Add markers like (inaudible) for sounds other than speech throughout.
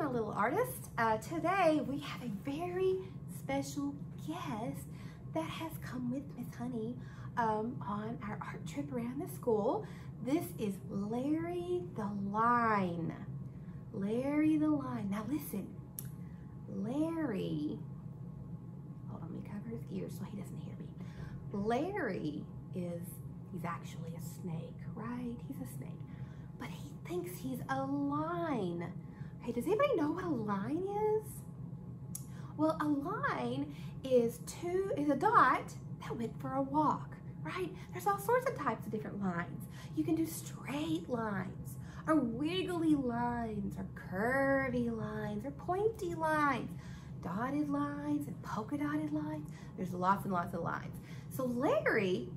my little artist. Uh, today we have a very special guest that has come with Miss Honey um, on our art trip around the school. This is Larry the Line. Larry the Line. Now listen, Larry, hold on, let me cover his ears so he doesn't hear me. Larry is, he's actually a snake, right? He's a snake, but he thinks he's a line. Okay, does anybody know what a line is? Well, a line is two, is a dot that went for a walk, right? There's all sorts of types of different lines. You can do straight lines, or wiggly lines, or curvy lines, or pointy lines, dotted lines, and polka dotted lines. There's lots and lots of lines. So Larry,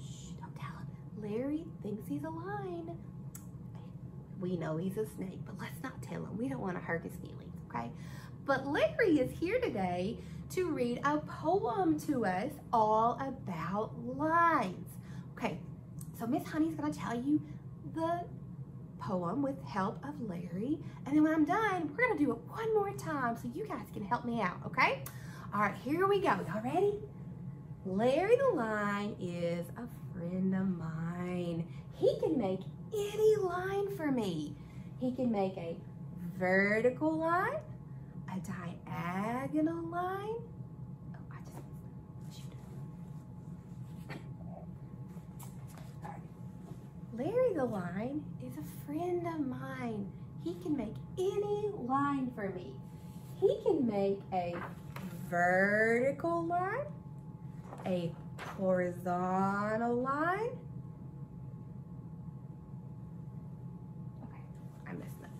shh, don't tell him. Larry thinks he's a line. We know he's a snake, but let's not tell him. We don't want to hurt his feelings, okay? But Larry is here today to read a poem to us all about lines. Okay, so Miss Honey's gonna tell you the poem with help of Larry. And then when I'm done, we're gonna do it one more time so you guys can help me out, okay? All right, here we go. Y'all ready? Larry the Line is a friend of mine. He can make any line for me. He can make a vertical line, a diagonal line. Oh, I just, shoot. Larry the Line is a friend of mine. He can make any line for me. He can make a vertical line, a horizontal line, I messed up.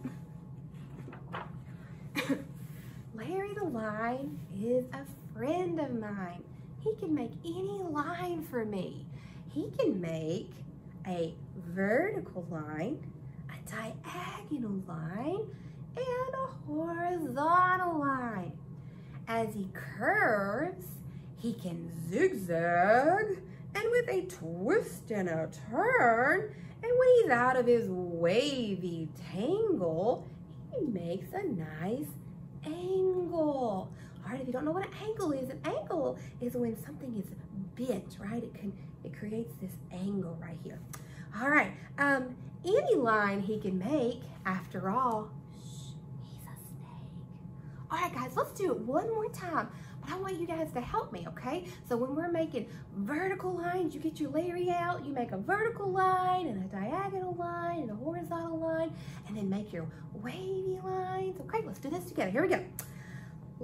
Larry the Line is a friend of mine. He can make any line for me. He can make a vertical line, a diagonal line, and a horizontal line. As he curves, he can zigzag, and with a twist and a turn, and when he's out of his wavy tangle, he makes a nice angle. All right, if you don't know what an angle is, an angle is when something is bent, right? It can it creates this angle right here. All right, um, any line he can make, after all, shh, he's a snake. All right, guys, let's do it one more time. But I want you guys to help me, okay? So when we're making vertical lines, you get your Larry out, you make a vertical line and a diagonal line and a horizontal line, and then make your wavy lines. Okay, together. Here we go.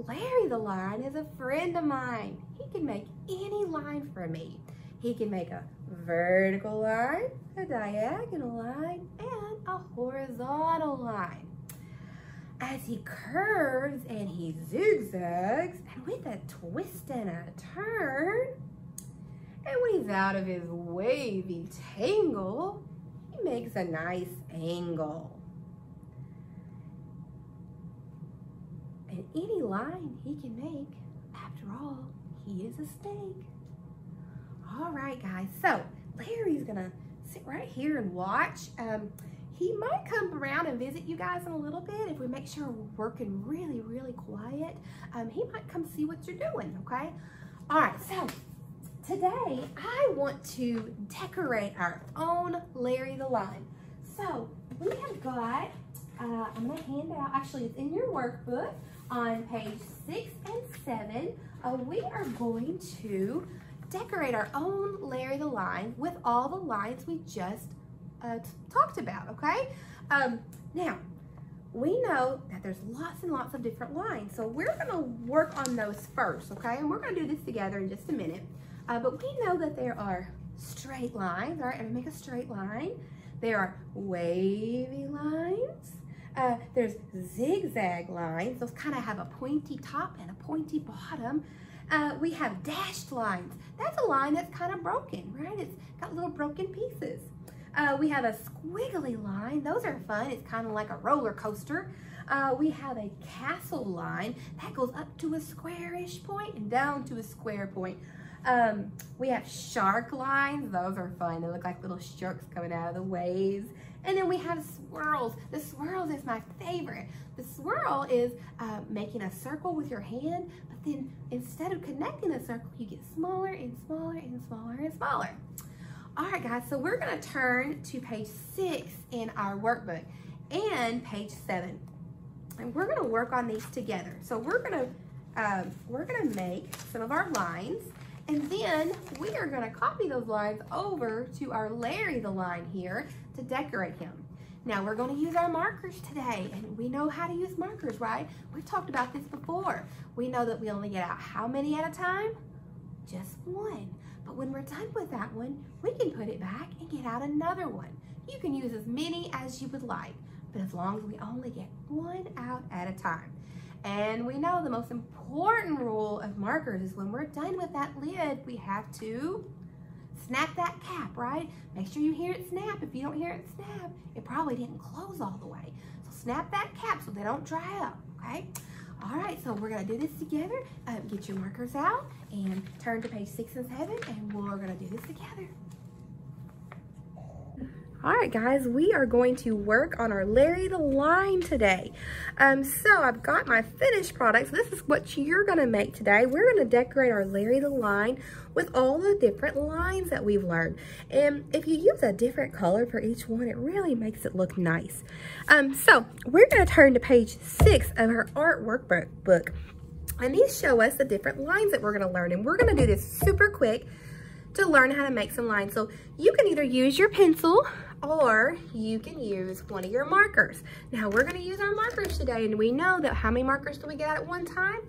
Larry the line is a friend of mine. He can make any line for me. He can make a vertical line, a diagonal line, and a horizontal line. As he curves and he zigzags, and with a twist and a turn, and when he's out of his wavy tangle, he makes a nice angle. Any line he can make, after all, he is a snake. All right, guys, so Larry's gonna sit right here and watch. Um, he might come around and visit you guys in a little bit if we make sure we're working really, really quiet. Um, he might come see what you're doing, okay? All right, so today I want to decorate our own Larry the Line. So we have got, uh, I'm gonna hand out, actually it's in your workbook on page six and seven. Uh, we are going to decorate our own Larry the Line with all the lines we just uh, talked about, okay? Um, now, we know that there's lots and lots of different lines, so we're gonna work on those first, okay? And we're gonna do this together in just a minute. Uh, but we know that there are straight lines, all right? I'm gonna make a straight line. There are wavy lines. Uh, there's zigzag lines. Those kind of have a pointy top and a pointy bottom. Uh, we have dashed lines. That's a line that's kind of broken, right? It's got little broken pieces. Uh, we have a squiggly line. Those are fun. It's kind of like a roller coaster. Uh, we have a castle line that goes up to a squarish point and down to a square point. Um, we have shark lines. Those are fun. They look like little sharks coming out of the waves. And then we have swirls. The swirls is my favorite. The swirl is uh, making a circle with your hand, but then instead of connecting the circle, you get smaller and smaller and smaller and smaller. All right, guys, so we're gonna turn to page six in our workbook and page seven. And we're gonna work on these together. So we're gonna, um, we're gonna make some of our lines and then we are gonna copy those lines over to our Larry the line here to decorate him. Now we're gonna use our markers today and we know how to use markers, right? We've talked about this before. We know that we only get out how many at a time? Just one. But when we're done with that one, we can put it back and get out another one. You can use as many as you would like, but as long as we only get one out at a time. And we know the most important rule of markers is when we're done with that lid, we have to snap that cap, right? Make sure you hear it snap. If you don't hear it snap, it probably didn't close all the way. So snap that cap so they don't dry up, okay? All right, so we're gonna do this together. Uh, get your markers out and turn to page six and seven and we're gonna do this together. All right, guys, we are going to work on our Larry the Line today. Um, so I've got my finished products. This is what you're gonna make today. We're gonna decorate our Larry the Line with all the different lines that we've learned. And if you use a different color for each one, it really makes it look nice. Um, so we're gonna turn to page six of our art workbook. Book. And these show us the different lines that we're gonna learn. And we're gonna do this super quick to learn how to make some lines. So you can either use your pencil or you can use one of your markers. Now we're gonna use our markers today and we know that how many markers do we get at one time?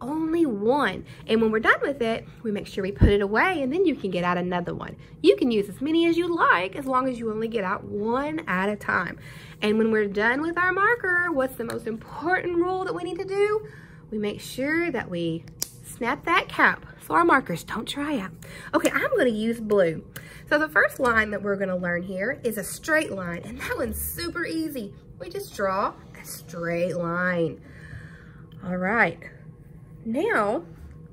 Only one. And when we're done with it, we make sure we put it away and then you can get out another one. You can use as many as you like as long as you only get out one at a time. And when we're done with our marker, what's the most important rule that we need to do? We make sure that we snap that cap so our markers don't dry out. Okay, I'm gonna use blue. So the first line that we're gonna learn here is a straight line, and that one's super easy. We just draw a straight line. All right, now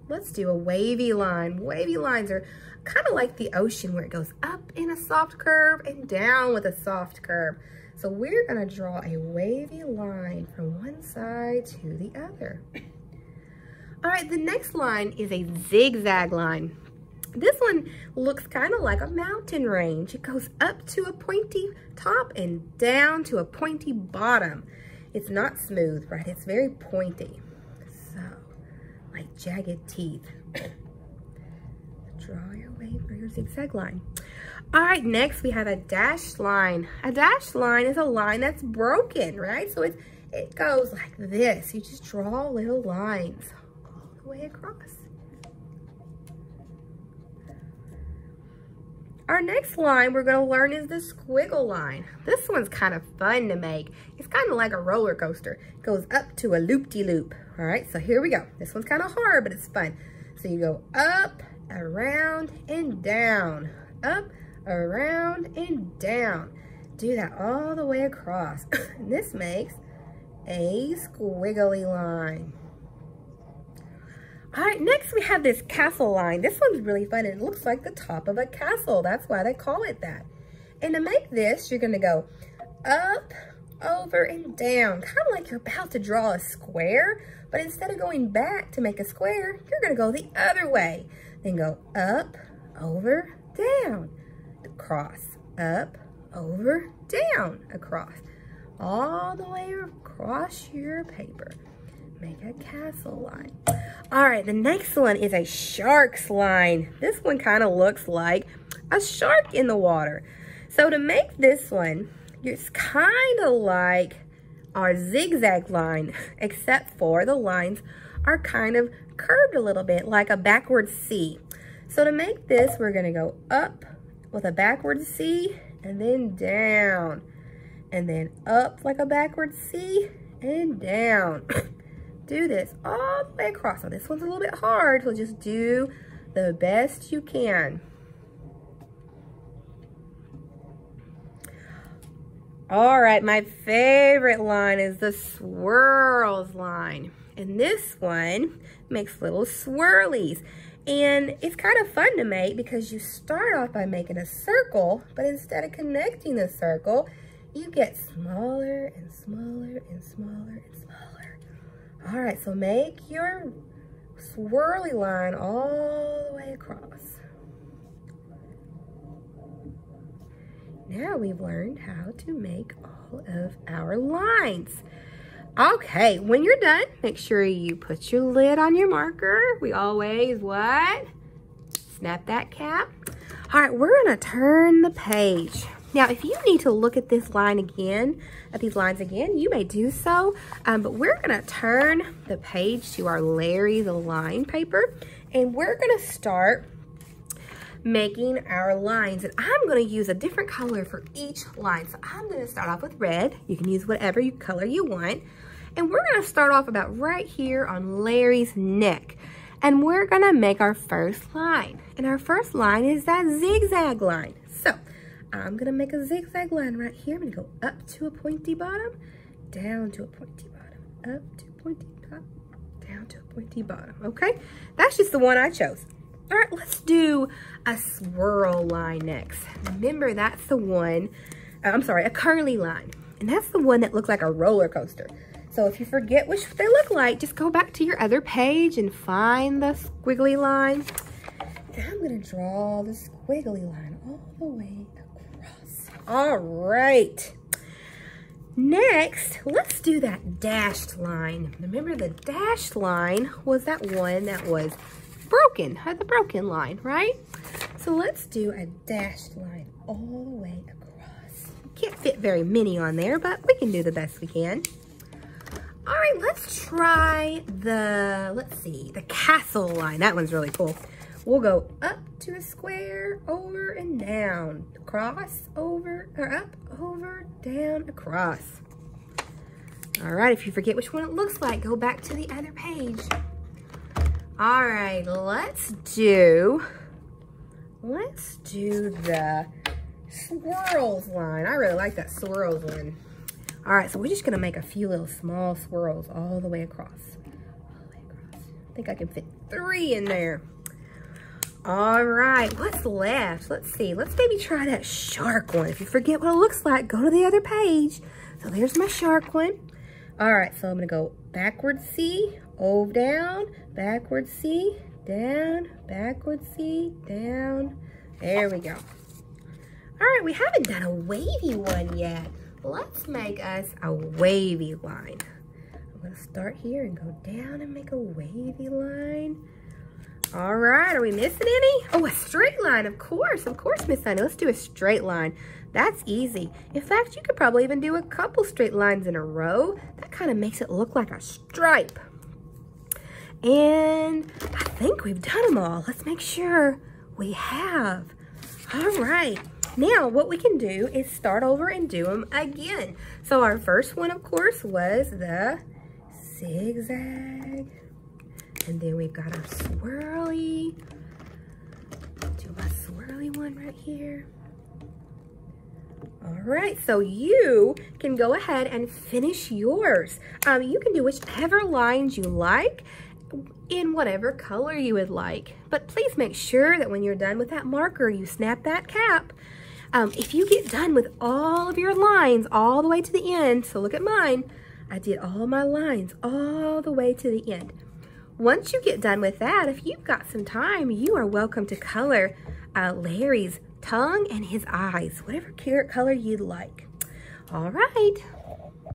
let's do a wavy line. Wavy lines are kind of like the ocean where it goes up in a soft curve and down with a soft curve. So we're gonna draw a wavy line from one side to the other. All right, the next line is a zigzag line. This one looks kind of like a mountain range. It goes up to a pointy top and down to a pointy bottom. It's not smooth, right? It's very pointy. So, like jagged teeth. (coughs) Draw your way for your zigzag line. All right, next we have a dashed line. A dashed line is a line that's broken, right? So it's, it goes like this. You just draw little lines way across. Our next line we're gonna learn is the squiggle line. This one's kind of fun to make. It's kind of like a roller coaster. It goes up to a loop-de-loop. -loop. All right, so here we go. This one's kind of hard, but it's fun. So you go up, around, and down. Up, around, and down. Do that all the way across. (laughs) this makes a squiggly line. All right, next we have this castle line. This one's really fun. It looks like the top of a castle. That's why they call it that. And to make this, you're gonna go up, over, and down, kind of like you're about to draw a square, but instead of going back to make a square, you're gonna go the other way. Then go up, over, down, across, up, over, down, across, all the way across your paper make a castle line. All right, the next one is a shark's line. This one kind of looks like a shark in the water. So to make this one, it's kind of like our zigzag line, (laughs) except for the lines are kind of curved a little bit, like a backward C. So to make this, we're gonna go up with a backward C, and then down, and then up like a backward C, and down. (coughs) do this all the way across. So this one's a little bit hard, so just do the best you can. All right, my favorite line is the swirls line. And this one makes little swirlies. And it's kind of fun to make because you start off by making a circle, but instead of connecting the circle, you get smaller and smaller and smaller and smaller. All right, so make your swirly line all the way across. Now we've learned how to make all of our lines. Okay, when you're done, make sure you put your lid on your marker. We always, what? Snap that cap. All right, we're gonna turn the page. Now, if you need to look at this line again, at these lines again, you may do so, um, but we're gonna turn the page to our Larry the Line paper, and we're gonna start making our lines. And I'm gonna use a different color for each line. So I'm gonna start off with red. You can use whatever color you want. And we're gonna start off about right here on Larry's neck. And we're gonna make our first line. And our first line is that zigzag line. I'm gonna make a zigzag line right here. I'm gonna go up to a pointy bottom, down to a pointy bottom, up to pointy top, down to a pointy bottom, okay? That's just the one I chose. All right, let's do a swirl line next. Remember, that's the one, uh, I'm sorry, a curly line. And that's the one that looks like a roller coaster. So if you forget which they look like, just go back to your other page and find the squiggly line. And I'm gonna draw the squiggly line all the way across. All right. Next, let's do that dashed line. Remember the dashed line was that one that was broken, had the broken line, right? So let's do a dashed line all the way across. Can't fit very many on there, but we can do the best we can. All right, let's try the, let's see, the castle line. That one's really cool. We'll go up to a square, over and down, across, over, or up, over, down, across. All right, if you forget which one it looks like, go back to the other page. All right, let's do, let's do the swirls line. I really like that swirls one. All right, so we're just gonna make a few little small swirls all the way across. All the way across. I think I can fit three in there. All right, what's left? Let's see, let's maybe try that shark one. If you forget what it looks like, go to the other page. So there's my shark one. All right, so I'm gonna go backward C, over down, backward C, down, backward C, down. There we go. All right, we haven't done a wavy one yet. Let's make us a wavy line. I'm gonna start here and go down and make a wavy line. All right, are we missing any? Oh, a straight line, of course, of course, Miss Sunny. Let's do a straight line. That's easy. In fact, you could probably even do a couple straight lines in a row. That kind of makes it look like a stripe. And I think we've done them all. Let's make sure we have. All right. Now, what we can do is start over and do them again. So our first one, of course, was the zigzag. And then we've got our swirly. Do my swirly one right here. All right, so you can go ahead and finish yours. Um, you can do whichever lines you like in whatever color you would like. But please make sure that when you're done with that marker, you snap that cap. Um, if you get done with all of your lines all the way to the end, so look at mine, I did all my lines all the way to the end. Once you get done with that, if you've got some time, you are welcome to color uh, Larry's tongue and his eyes, whatever carrot color you'd like. All right.